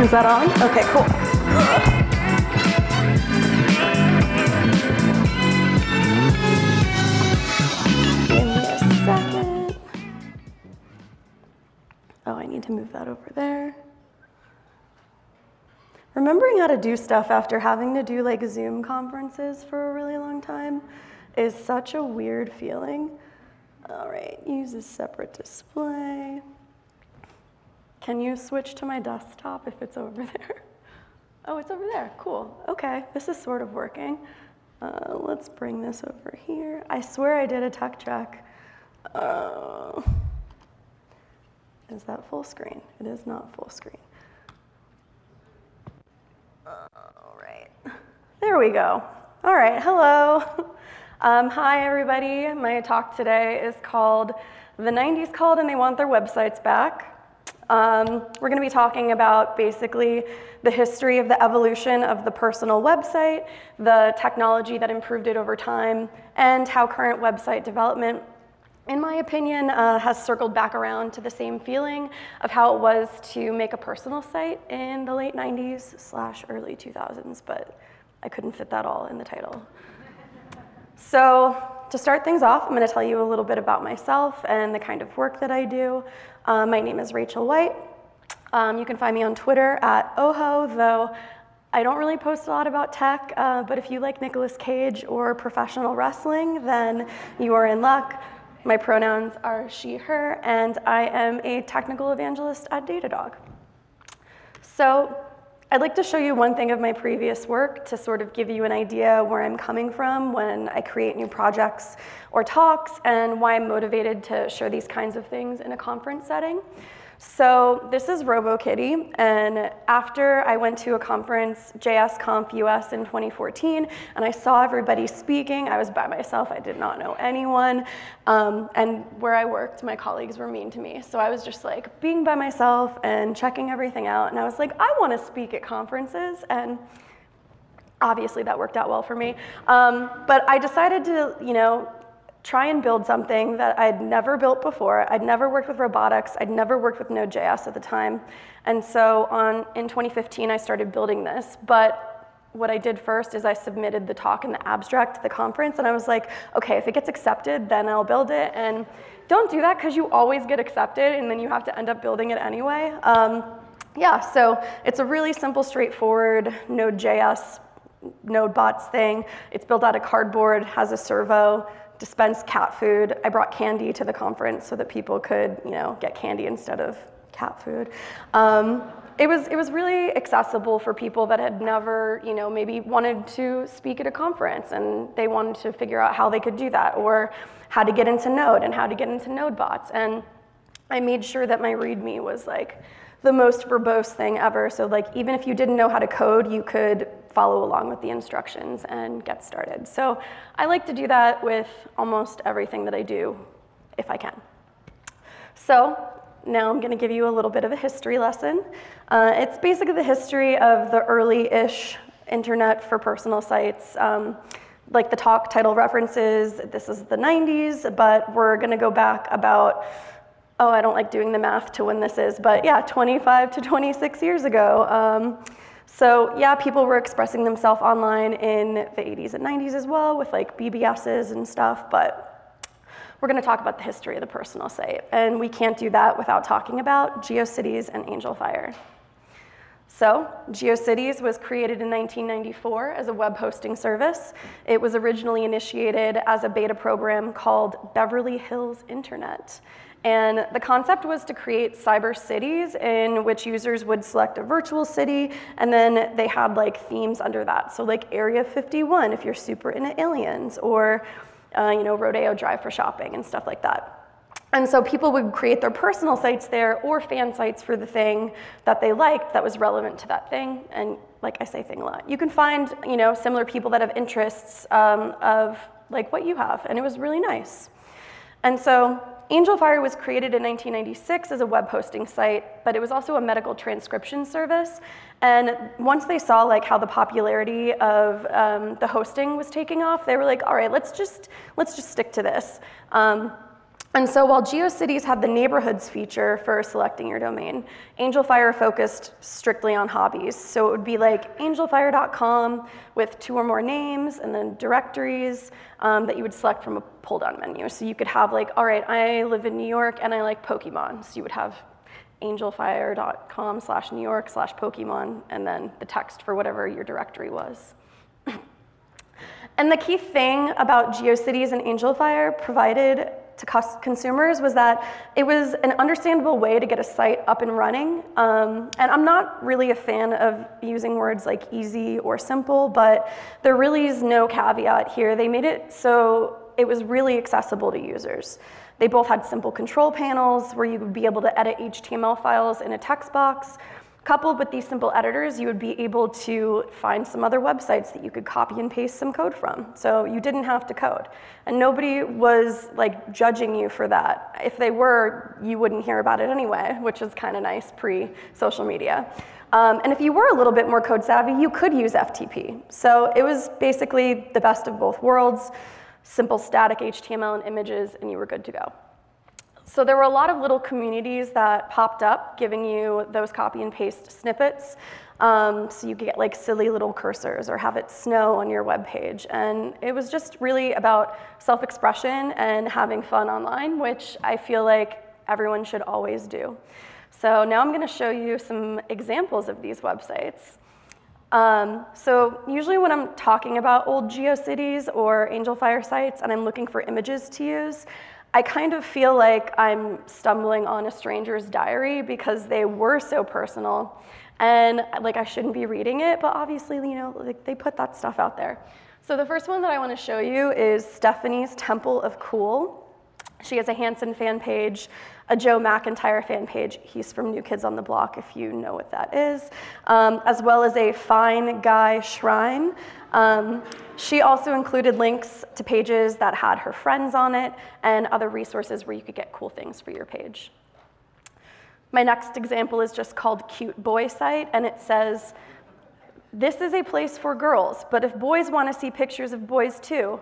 Is that on? Okay, cool. Oh, I need to move that over there. Remembering how to do stuff after having to do like Zoom conferences for a really long time is such a weird feeling. All right, use a separate display. Can you switch to my desktop if it's over there? Oh, it's over there. Cool. Okay, this is sort of working. Uh, let's bring this over here. I swear I did a tech check. Uh, is that full screen? It is not full screen. All right. There we go. All right. Hello. Um, hi, everybody. My talk today is called The 90s Called and They Want Their Websites Back. Um, we're going to be talking about basically the history of the evolution of the personal website, the technology that improved it over time, and how current website development in my opinion, uh, has circled back around to the same feeling of how it was to make a personal site in the late 90s slash early 2000s, but I couldn't fit that all in the title. So to start things off, I'm going to tell you a little bit about myself and the kind of work that I do. Uh, my name is Rachel White. Um, you can find me on Twitter at Oho, though I don't really post a lot about tech, uh, but if you like Nicolas Cage or professional wrestling, then you are in luck. My pronouns are she, her, and I am a technical evangelist at Datadog. So I'd like to show you one thing of my previous work to sort of give you an idea where I'm coming from when I create new projects or talks and why I'm motivated to share these kinds of things in a conference setting. So this is RoboKitty, and after I went to a conference, JSConf US in 2014, and I saw everybody speaking, I was by myself, I did not know anyone, um, and where I worked, my colleagues were mean to me. So I was just like being by myself and checking everything out, and I was like, I want to speak at conferences, and obviously that worked out well for me. Um, but I decided to, you know, try and build something that I'd never built before. I'd never worked with robotics. I'd never worked with Node.js at the time. And so on, in 2015, I started building this. But what I did first is I submitted the talk and the abstract to the conference. And I was like, OK, if it gets accepted, then I'll build it. And don't do that, because you always get accepted, and then you have to end up building it anyway. Um, yeah, so it's a really simple, straightforward Node.js Node bots thing. It's built out of cardboard, has a servo, dispense cat food. I brought candy to the conference so that people could, you know, get candy instead of cat food. Um, it was, it was really accessible for people that had never, you know, maybe wanted to speak at a conference and they wanted to figure out how they could do that or how to get into Node and how to get into Node bots. And I made sure that my README was like the most verbose thing ever. So like even if you didn't know how to code, you could follow along with the instructions and get started. So I like to do that with almost everything that I do, if I can. So now I'm going to give you a little bit of a history lesson. Uh, it's basically the history of the early-ish internet for personal sites. Um, like the talk title references, this is the 90s, but we're going to go back about oh, I don't like doing the math to when this is, but yeah, 25 to 26 years ago. Um, so yeah, people were expressing themselves online in the 80s and 90s as well with like BBSs and stuff, but we're gonna talk about the history of the personal site. And we can't do that without talking about GeoCities and AngelFire. So GeoCities was created in 1994 as a web hosting service. It was originally initiated as a beta program called Beverly Hills Internet. And the concept was to create cyber cities in which users would select a virtual city, and then they had like themes under that. So like Area 51 if you're super into aliens, or uh, you know Rodeo Drive for shopping and stuff like that. And so people would create their personal sites there or fan sites for the thing that they liked that was relevant to that thing. And like I say thing a lot. You can find you know similar people that have interests um, of like what you have, and it was really nice. And so AngelFire was created in 1996 as a web hosting site, but it was also a medical transcription service. And once they saw like how the popularity of um, the hosting was taking off, they were like, all right, let's just let's just stick to this. Um, And so while GeoCities had the neighborhoods feature for selecting your domain, AngelFire focused strictly on hobbies. So it would be like angelfire.com with two or more names and then directories um, that you would select from a pull down menu. So you could have like, all right, I live in New York and I like Pokemon. So you would have angelfire.com slash New York slash Pokemon and then the text for whatever your directory was. and the key thing about GeoCities and AngelFire provided to consumers was that it was an understandable way to get a site up and running. Um, and I'm not really a fan of using words like easy or simple, but there really is no caveat here. They made it so it was really accessible to users. They both had simple control panels where you would be able to edit HTML files in a text box Coupled with these simple editors, you would be able to find some other websites that you could copy and paste some code from. So you didn't have to code. And nobody was like judging you for that. If they were, you wouldn't hear about it anyway, which is kind of nice pre-social media. Um, and if you were a little bit more code savvy, you could use FTP. So it was basically the best of both worlds, simple static HTML and images, and you were good to go. So there were a lot of little communities that popped up giving you those copy and paste snippets. Um, so you could get like silly little cursors or have it snow on your web page. And it was just really about self-expression and having fun online, which I feel like everyone should always do. So now I'm gonna show you some examples of these websites. Um, so usually when I'm talking about old GeoCities or AngelFire sites and I'm looking for images to use, I kind of feel like I'm stumbling on a stranger's diary because they were so personal. And like I shouldn't be reading it, but obviously, you know, like they put that stuff out there. So the first one that I want to show you is Stephanie's Temple of Cool. She has a Hanson fan page, a Joe McIntyre fan page. He's from New Kids on the Block, if you know what that is, um, as well as a Fine Guy Shrine. Um, she also included links to pages that had her friends on it and other resources where you could get cool things for your page. My next example is just called Cute Boy Site, and it says, this is a place for girls, but if boys want to see pictures of boys too,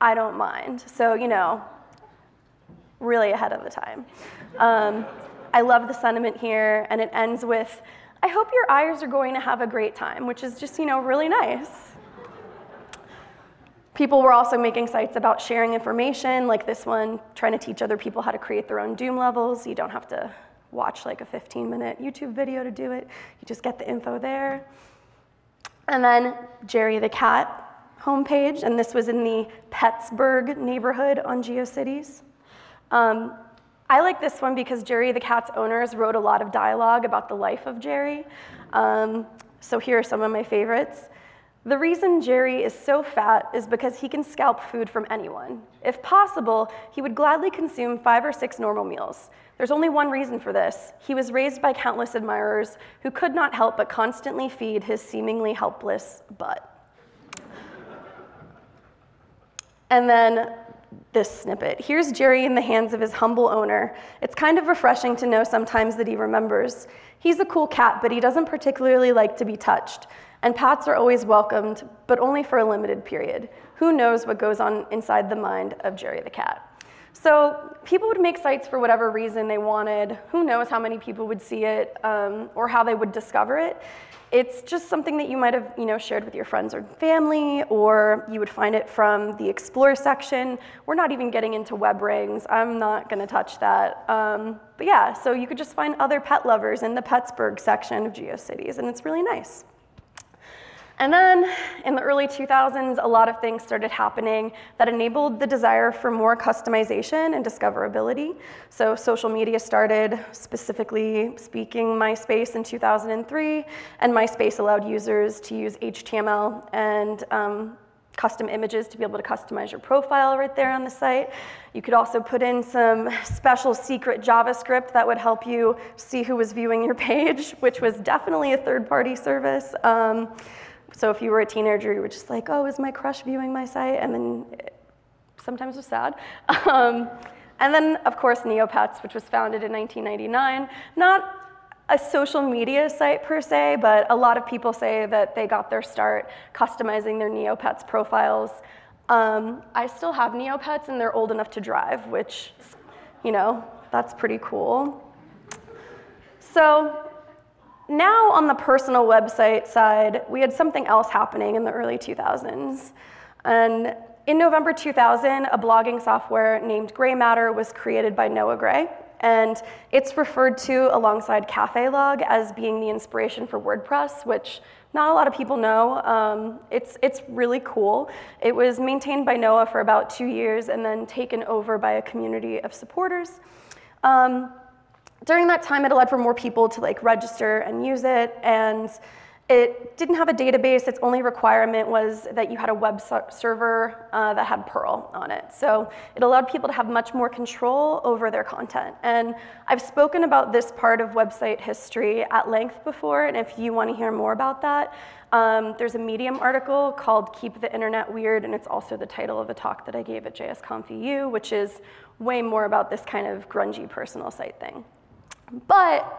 I don't mind. So, you know, really ahead of the time. Um, I love the sentiment here, and it ends with, I hope your eyes are going to have a great time, which is just, you know, really nice. People were also making sites about sharing information, like this one, trying to teach other people how to create their own Doom levels. You don't have to watch like a 15 minute YouTube video to do it. You just get the info there. And then Jerry the Cat homepage, and this was in the Petsburgh neighborhood on GeoCities. Um, I like this one because Jerry the Cat's owners wrote a lot of dialogue about the life of Jerry. Um, so here are some of my favorites. The reason Jerry is so fat is because he can scalp food from anyone. If possible, he would gladly consume five or six normal meals. There's only one reason for this. He was raised by countless admirers who could not help but constantly feed his seemingly helpless butt. and then this snippet. Here's Jerry in the hands of his humble owner. It's kind of refreshing to know sometimes that he remembers. He's a cool cat, but he doesn't particularly like to be touched. And pats are always welcomed, but only for a limited period. Who knows what goes on inside the mind of Jerry the cat? So people would make sites for whatever reason they wanted. Who knows how many people would see it um, or how they would discover it. It's just something that you might have you know, shared with your friends or family, or you would find it from the Explore section. We're not even getting into web rings. I'm not going to touch that. Um, but yeah, so you could just find other pet lovers in the Petsburgh section of GeoCities, and it's really nice. And then in the early 2000s, a lot of things started happening that enabled the desire for more customization and discoverability. So social media started, specifically speaking MySpace in 2003, and MySpace allowed users to use HTML and um, custom images to be able to customize your profile right there on the site. You could also put in some special secret JavaScript that would help you see who was viewing your page, which was definitely a third-party service. Um, so if you were a teenager, you were just like, oh, is my crush viewing my site? And then sometimes it was sad. Um, and then, of course, Neopets, which was founded in 1999. Not a social media site per se, but a lot of people say that they got their start customizing their Neopets profiles. Um, I still have Neopets and they're old enough to drive, which You know, that's pretty cool. So now on the personal website side, we had something else happening in the early 2000s. And in November 2000, a blogging software named Grey Matter was created by Noah Grey. And it's referred to alongside Cafelog as being the inspiration for WordPress, which not a lot of people know. Um, it's, it's really cool. It was maintained by Noah for about two years and then taken over by a community of supporters. Um, during that time, it allowed for more people to like register and use it. And it didn't have a database. Its only requirement was that you had a web server uh, that had Perl on it. So it allowed people to have much more control over their content. And I've spoken about this part of website history at length before, and if you want to hear more about that, um, there's a Medium article called Keep the Internet Weird, and it's also the title of a talk that I gave at JSConf EU, which is way more about this kind of grungy personal site thing. But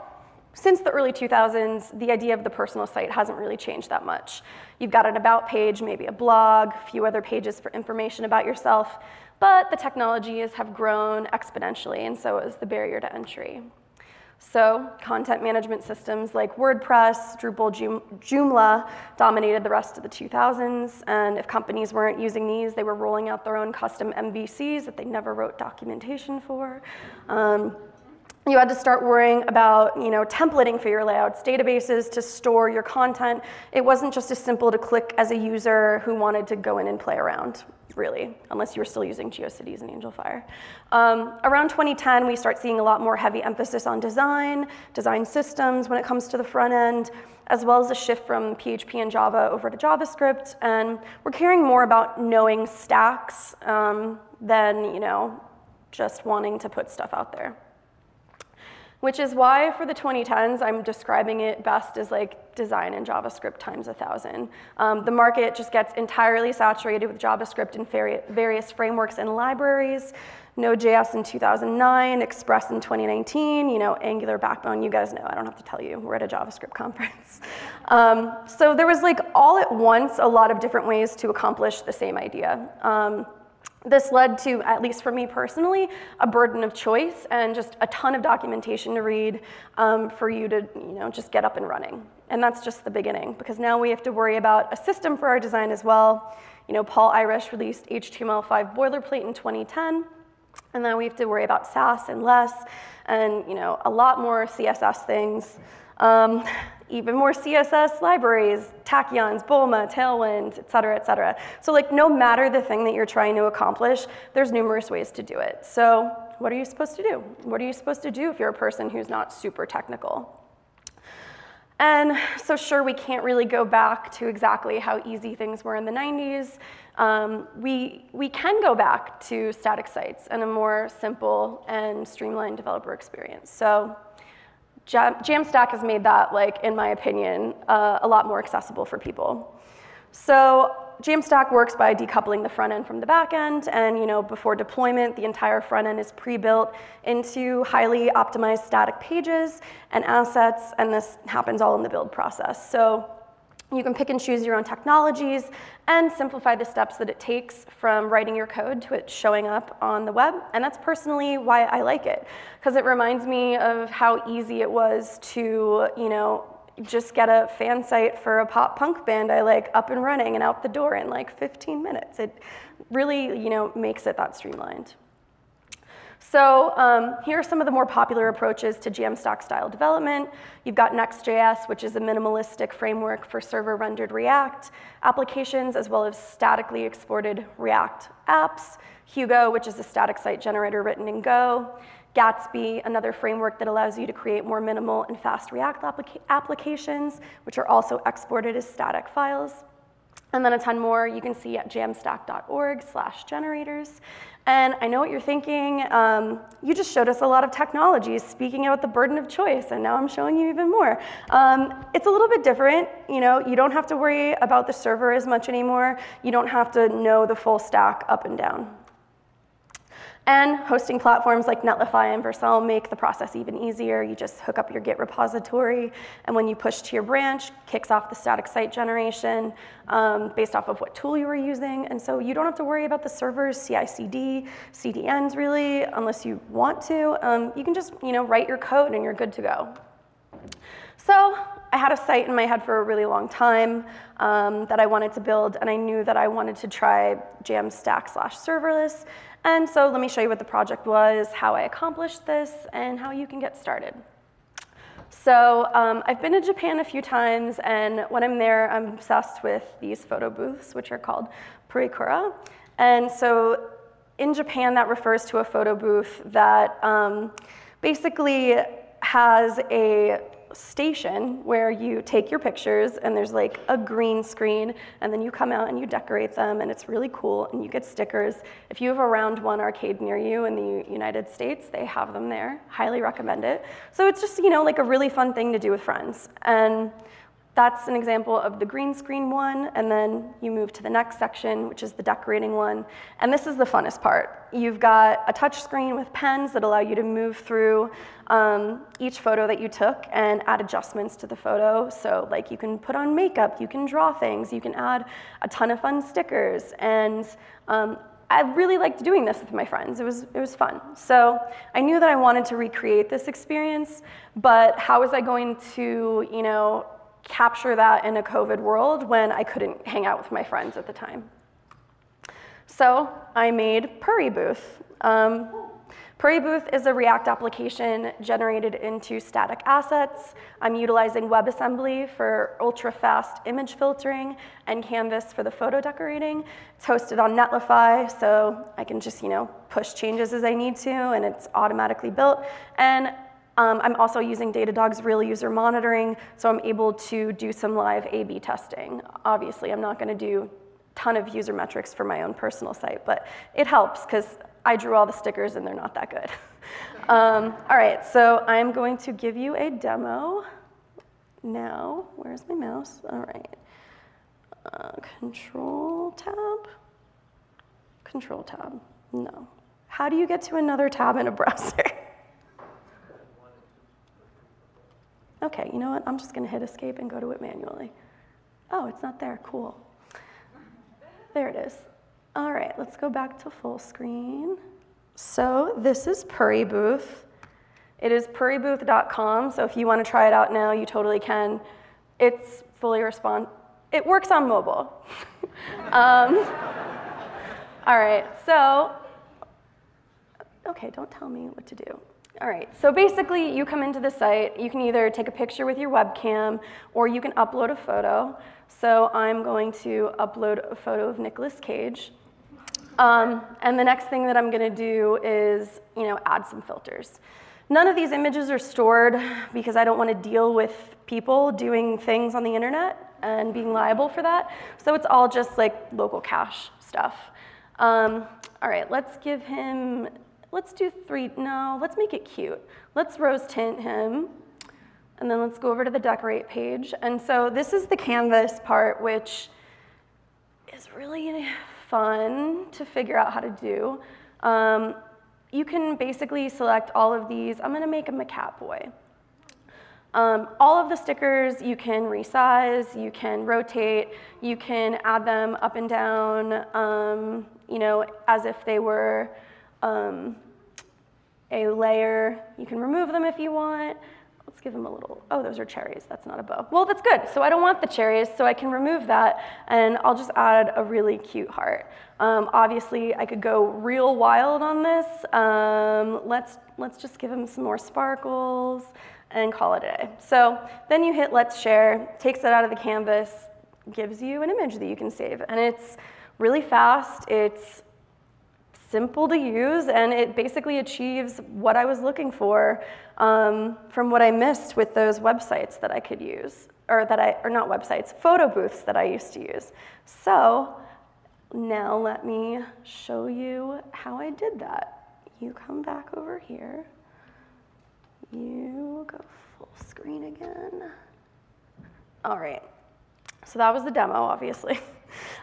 since the early 2000s, the idea of the personal site hasn't really changed that much. You've got an about page, maybe a blog, a few other pages for information about yourself, but the technologies have grown exponentially, and so has the barrier to entry. So content management systems like WordPress, Drupal, Joomla dominated the rest of the 2000s, and if companies weren't using these, they were rolling out their own custom MVCs that they never wrote documentation for. Um, you had to start worrying about you know, templating for your layouts, databases to store your content. It wasn't just as simple to click as a user who wanted to go in and play around, really, unless you were still using GeoCities and Angelfire. Um, around 2010, we start seeing a lot more heavy emphasis on design, design systems when it comes to the front end, as well as a shift from PHP and Java over to JavaScript. And we're caring more about knowing stacks um, than you know, just wanting to put stuff out there which is why for the 2010s, I'm describing it best as like design in JavaScript times a thousand. Um, the market just gets entirely saturated with JavaScript and various frameworks and libraries. Node.js in 2009, Express in 2019, you know, Angular Backbone, you guys know, I don't have to tell you, we're at a JavaScript conference. Um, so there was like all at once a lot of different ways to accomplish the same idea. Um, this led to, at least for me personally, a burden of choice and just a ton of documentation to read um, for you to you know, just get up and running. And that's just the beginning, because now we have to worry about a system for our design as well. You know, Paul Irish released HTML5 boilerplate in 2010, and then we have to worry about Sass and less, and you know, a lot more CSS things. Um, even more CSS libraries, tachyons, Bulma, Tailwind, et cetera, et cetera. So like no matter the thing that you're trying to accomplish, there's numerous ways to do it. So what are you supposed to do? What are you supposed to do if you're a person who's not super technical? And so sure, we can't really go back to exactly how easy things were in the 90s. Um, we, we can go back to static sites and a more simple and streamlined developer experience. So Jamstack has made that, like, in my opinion, uh, a lot more accessible for people. So Jamstack works by decoupling the front end from the back end, and you know, before deployment, the entire front end is pre-built into highly optimized static pages and assets, and this happens all in the build process. So you can pick and choose your own technologies and simplify the steps that it takes from writing your code to it showing up on the web. And that's personally why I like it, because it reminds me of how easy it was to, you know, just get a fan site for a pop punk band I like up and running and out the door in like 15 minutes. It really, you know, makes it that streamlined. So um, here are some of the more popular approaches to Jamstack style development. You've got Next.js, which is a minimalistic framework for server rendered React applications, as well as statically exported React apps. Hugo, which is a static site generator written in Go. Gatsby, another framework that allows you to create more minimal and fast React applica applications, which are also exported as static files. And then a ton more you can see at jamstack.org slash generators. And I know what you're thinking. Um, you just showed us a lot of technologies speaking about the burden of choice, and now I'm showing you even more. Um, it's a little bit different. You know, you don't have to worry about the server as much anymore. You don't have to know the full stack up and down. And hosting platforms like Netlify and Vercel make the process even easier. You just hook up your Git repository, and when you push to your branch, kicks off the static site generation um, based off of what tool you were using. And so you don't have to worry about the servers, CI/CD, CDNs really, unless you want to. Um, you can just you know write your code and you're good to go. So I had a site in my head for a really long time um, that I wanted to build, and I knew that I wanted to try Jamstack slash serverless. And so let me show you what the project was, how I accomplished this, and how you can get started. So um, I've been to Japan a few times, and when I'm there, I'm obsessed with these photo booths, which are called Purikura. And so in Japan, that refers to a photo booth that um, basically has a station where you take your pictures and there's like a green screen and then you come out and you decorate them and it's really cool and you get stickers. If you have a round one arcade near you in the United States, they have them there. Highly recommend it. So it's just, you know, like a really fun thing to do with friends. And that's an example of the green screen one, and then you move to the next section, which is the decorating one. And this is the funnest part. You've got a touch screen with pens that allow you to move through um, each photo that you took and add adjustments to the photo. So like you can put on makeup, you can draw things, you can add a ton of fun stickers. And um, I really liked doing this with my friends. It was, it was fun. So I knew that I wanted to recreate this experience, but how was I going to, you know, capture that in a COVID world when I couldn't hang out with my friends at the time. So I made Puribooth. Um, Puribooth is a React application generated into static assets. I'm utilizing WebAssembly for ultra-fast image filtering and Canvas for the photo decorating. It's hosted on Netlify, so I can just you know push changes as I need to, and it's automatically built. And um, I'm also using Datadog's real user monitoring, so I'm able to do some live A-B testing. Obviously, I'm not gonna do a ton of user metrics for my own personal site, but it helps because I drew all the stickers and they're not that good. um, all right, so I'm going to give you a demo now. Where's my mouse? All right. Uh, control tab? Control tab, no. How do you get to another tab in a browser? Okay, you know what? I'm just going to hit escape and go to it manually. Oh, it's not there. Cool. There it is. All right, let's go back to full screen. So this is Puribooth. It is puribooth.com, so if you want to try it out now, you totally can. It's fully respond. It works on mobile. um, all right, so, okay, don't tell me what to do. All right, so basically you come into the site, you can either take a picture with your webcam or you can upload a photo. So I'm going to upload a photo of Nicolas Cage. Um, and the next thing that I'm gonna do is, you know, add some filters. None of these images are stored because I don't wanna deal with people doing things on the internet and being liable for that. So it's all just like local cache stuff. Um, all right, let's give him let's do three, no, let's make it cute. Let's rose tint him. And then let's go over to the decorate page. And so this is the canvas part, which is really fun to figure out how to do. Um, you can basically select all of these. I'm gonna make him a cat boy. Um, all of the stickers you can resize, you can rotate, you can add them up and down, um, you know, as if they were um, a layer. You can remove them if you want. Let's give them a little, oh, those are cherries. That's not a bow. Well, that's good. So I don't want the cherries, so I can remove that, and I'll just add a really cute heart. Um, obviously, I could go real wild on this. Um, let's, let's just give them some more sparkles and call it a day. So then you hit let's share, takes it out of the canvas, gives you an image that you can save. And it's really fast. It's simple to use, and it basically achieves what I was looking for um, from what I missed with those websites that I could use, or that I, or not websites, photo booths that I used to use. So now let me show you how I did that. You come back over here. You go full screen again. All right, so that was the demo, obviously.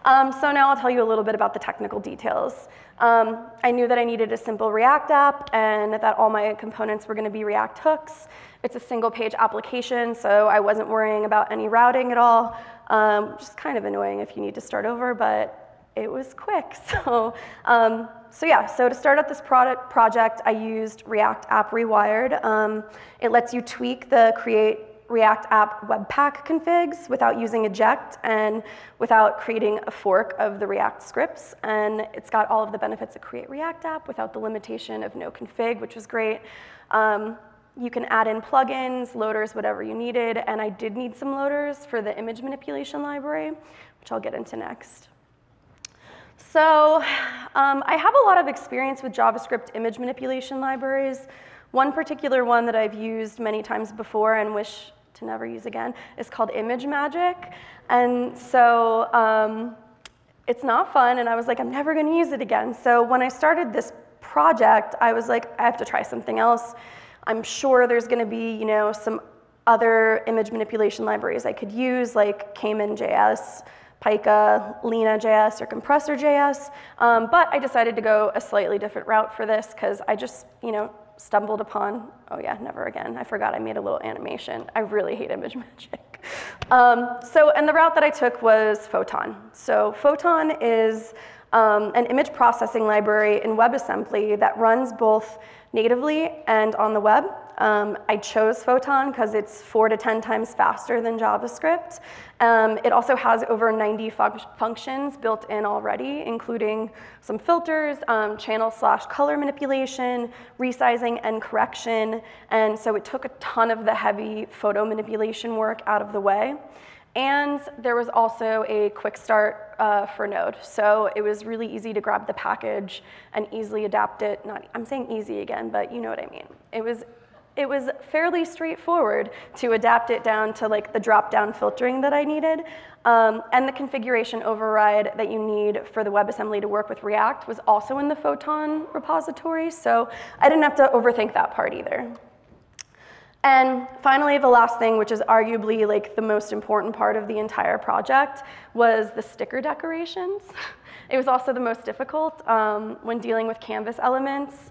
Um, so now I'll tell you a little bit about the technical details. Um, I knew that I needed a simple React app and that all my components were gonna be React hooks. It's a single page application, so I wasn't worrying about any routing at all, um, which is kind of annoying if you need to start over, but it was quick. So, um, so yeah, so to start out this product project, I used React App Rewired. Um, it lets you tweak the create React app Webpack configs without using eject and without creating a fork of the React scripts. And it's got all of the benefits of create React app without the limitation of no config, which was great. Um, you can add in plugins, loaders, whatever you needed. And I did need some loaders for the image manipulation library, which I'll get into next. So um, I have a lot of experience with JavaScript image manipulation libraries. One particular one that I've used many times before and wish to never use again is called ImageMagick. And so um, it's not fun, and I was like, I'm never gonna use it again. So when I started this project, I was like, I have to try something else. I'm sure there's gonna be, you know, some other image manipulation libraries I could use, like Caman.js, Pica, Lena.js, or Compressor.js. Um, but I decided to go a slightly different route for this because I just, you know, stumbled upon, oh yeah, never again. I forgot I made a little animation. I really hate ImageMagick. Um, so, and the route that I took was Photon. So Photon is um, an image processing library in WebAssembly that runs both natively and on the web. Um, I chose Photon because it's four to 10 times faster than JavaScript. Um, it also has over 90 fun functions built in already, including some filters, um, channel slash color manipulation, resizing and correction. And so it took a ton of the heavy photo manipulation work out of the way. And there was also a quick start uh, for Node. So it was really easy to grab the package and easily adapt it. Not, I'm saying easy again, but you know what I mean. It was, it was fairly straightforward to adapt it down to like the drop-down filtering that I needed. Um, and the configuration override that you need for the WebAssembly to work with React was also in the Photon repository. So I didn't have to overthink that part either. And finally, the last thing, which is arguably like the most important part of the entire project, was the sticker decorations. It was also the most difficult um, when dealing with canvas elements.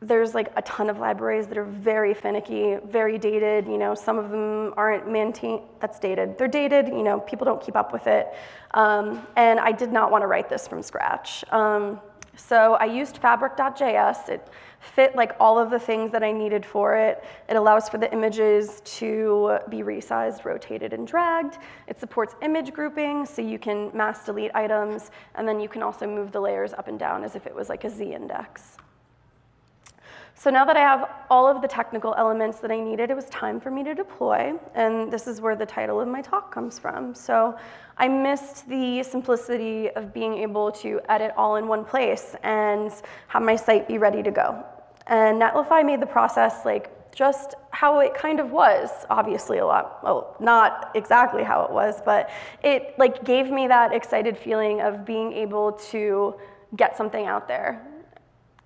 There's like a ton of libraries that are very finicky, very dated. You know, some of them aren't maintained. That's dated. They're dated. You know, people don't keep up with it. Um, and I did not want to write this from scratch. Um, so I used Fabric.js. It fit like all of the things that I needed for it. It allows for the images to be resized, rotated, and dragged. It supports image grouping, so you can mass delete items, and then you can also move the layers up and down as if it was like a z-index. So now that I have all of the technical elements that I needed, it was time for me to deploy, and this is where the title of my talk comes from. So I missed the simplicity of being able to edit all in one place and have my site be ready to go. And Netlify made the process like just how it kind of was, obviously a lot, well, not exactly how it was, but it like gave me that excited feeling of being able to get something out there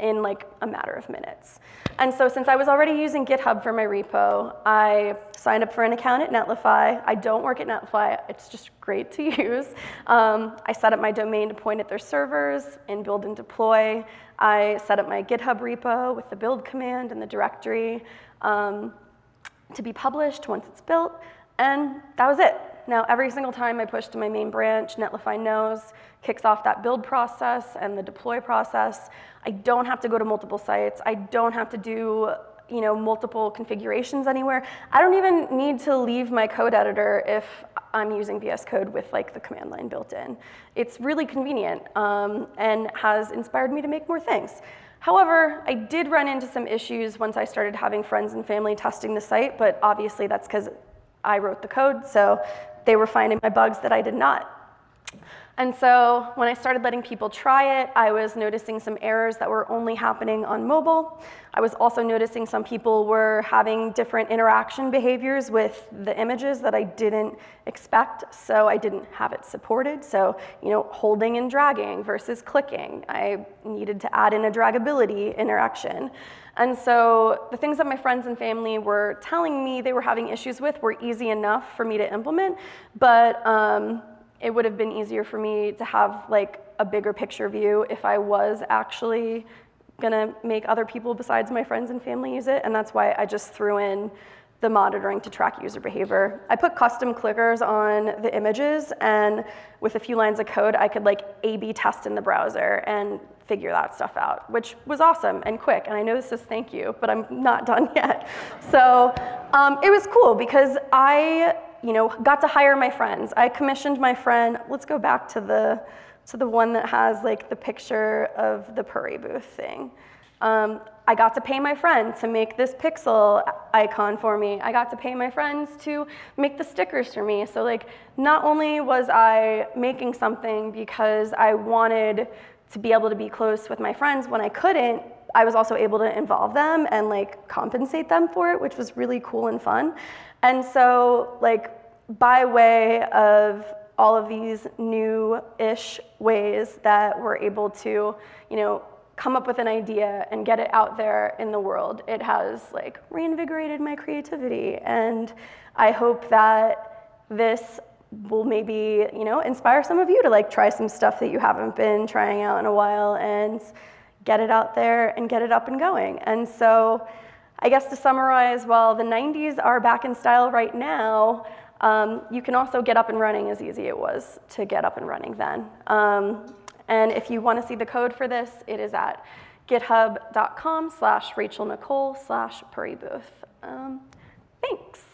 in like a matter of minutes. And so since I was already using GitHub for my repo, I signed up for an account at Netlify. I don't work at Netlify, it's just great to use. Um, I set up my domain to point at their servers and build and deploy. I set up my GitHub repo with the build command and the directory um, to be published once it's built, and that was it. Now, every single time I push to my main branch, Netlify knows, kicks off that build process and the deploy process. I don't have to go to multiple sites. I don't have to do you know, multiple configurations anywhere. I don't even need to leave my code editor if I'm using VS Code with like the command line built in. It's really convenient um, and has inspired me to make more things. However, I did run into some issues once I started having friends and family testing the site, but obviously that's because I wrote the code, so they were finding my bugs that I did not. And so when I started letting people try it, I was noticing some errors that were only happening on mobile. I was also noticing some people were having different interaction behaviors with the images that I didn't expect, so I didn't have it supported. So, you know, holding and dragging versus clicking. I needed to add in a draggability interaction. And so the things that my friends and family were telling me they were having issues with were easy enough for me to implement, but um, it would have been easier for me to have like a bigger picture view if I was actually gonna make other people besides my friends and family use it, and that's why I just threw in the monitoring to track user behavior. I put custom clickers on the images, and with a few lines of code, I could like A-B test in the browser and figure that stuff out, which was awesome and quick. And I know this is thank you, but I'm not done yet. So um, it was cool because I, you know, got to hire my friends. I commissioned my friend. Let's go back to the to the one that has like the picture of the Puribooth thing. Um, I got to pay my friend to make this pixel icon for me. I got to pay my friends to make the stickers for me. So like, not only was I making something because I wanted to be able to be close with my friends when I couldn't, I was also able to involve them and like compensate them for it, which was really cool and fun. And so like, by way of all of these new-ish ways that we're able to, you know, come up with an idea and get it out there in the world. It has like reinvigorated my creativity and I hope that this will maybe, you know, inspire some of you to like try some stuff that you haven't been trying out in a while and get it out there and get it up and going. And so I guess to summarize, while the 90s are back in style right now, um, you can also get up and running as easy it was to get up and running then. Um, and if you want to see the code for this, it is at github.com slash Rachel Nicole slash Booth. Um, thanks.